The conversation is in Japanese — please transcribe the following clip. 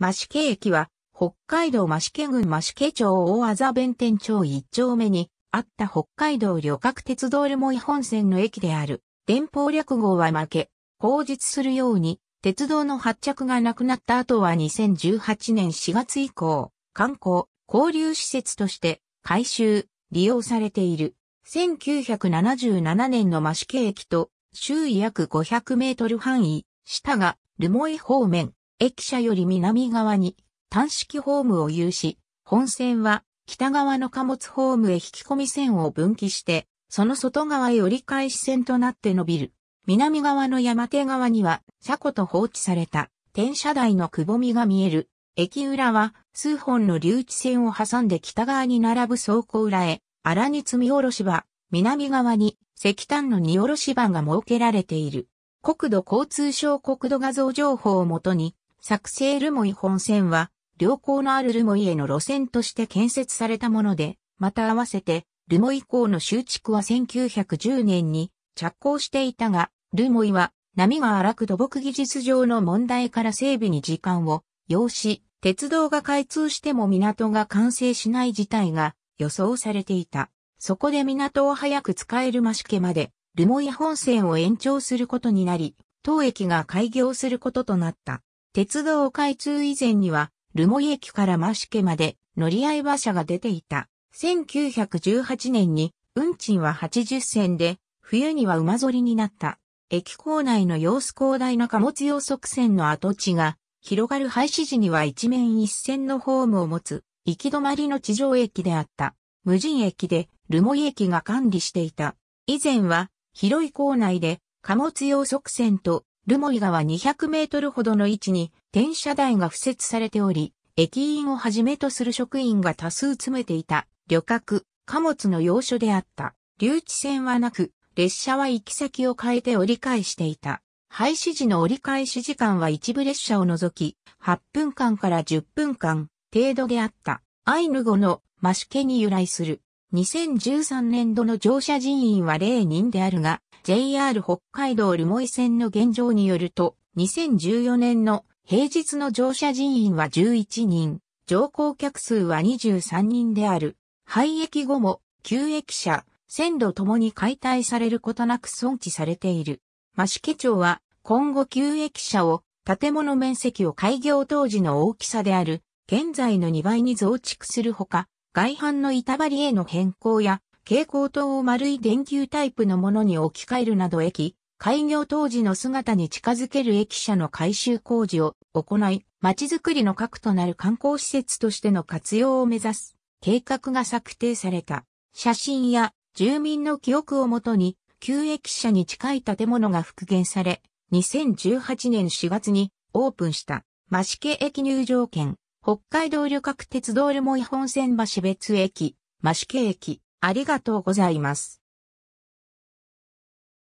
益毛駅は、北海道益毛郡益毛町大あざ弁天町一丁目にあった北海道旅客鉄道留萌本線の駅である。電報略号は負け、口述するように、鉄道の発着がなくなった後は2018年4月以降、観光、交流施設として改修、利用されている。1977年の益毛駅と周囲約500メートル範囲、下が留萌方面、駅舎より南側に単式ホームを有し、本線は北側の貨物ホームへ引き込み線を分岐して、その外側へ折り返し線となって伸びる。南側の山手側には車庫と放置された転車台のくぼみが見える。駅裏は数本の留置線を挟んで北側に並ぶ倉庫裏へ、荒に積み下ろし場、南側に石炭の荷下ろし場が設けられている。国土交通省国土画像情報をもとに、作成ルモイ本線は、良好のあるルモイへの路線として建設されたもので、また合わせて、ルモイ港の修築は1910年に着工していたが、ルモイは波が荒く土木技術上の問題から整備に時間を要し、鉄道が開通しても港が完成しない事態が予想されていた。そこで港を早く使える増家まで、ルモイ本線を延長することになり、当駅が開業することとなった。鉄道開通以前には、ルモイ駅から増家まで乗り合い馬車が出ていた。1918年に、運賃は80銭で、冬には馬乗りになった。駅構内の様子広大な貨物用側線の跡地が、広がる廃止時には一面一線のホームを持つ、行き止まりの地上駅であった。無人駅で、ルモイ駅が管理していた。以前は、広い構内で、貨物用側線と、ルモイ川200メートルほどの位置に、転車台が付設されており、駅員をはじめとする職員が多数詰めていた、旅客、貨物の要所であった。留置線はなく、列車は行き先を変えて折り返していた。廃止時の折り返し時間は一部列車を除き、8分間から10分間程度であった。アイヌ語のマシケに由来する。2013年度の乗車人員は0人であるが、JR 北海道留萌線の現状によると、2014年の平日の乗車人員は11人、乗降客数は23人である。廃駅後も、旧駅舎、線路ともに解体されることなく存置されている。益毛町は、今後旧駅舎を、建物面積を開業当時の大きさである、現在の2倍に増築するほか、外板の板張りへの変更や、蛍光灯を丸い電球タイプのものに置き換えるなど駅、開業当時の姿に近づける駅舎の改修工事を行い、街づくりの核となる観光施設としての活用を目指す。計画が策定された。写真や住民の記憶をもとに、旧駅舎に近い建物が復元され、2018年4月にオープンした、益毛駅入場券、北海道旅客鉄道留萌本線橋別駅、益毛駅、ありがとうございます。